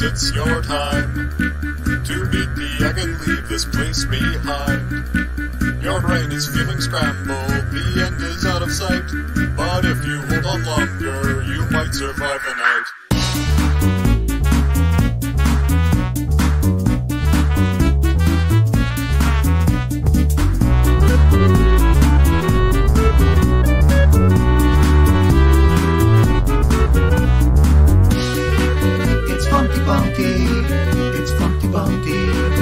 is your time to beat the egg and leave this place behind. Your brain is feeling scrambled, the end is out of sight. But if you hold on longer, you might survive the night. It's Funky funky.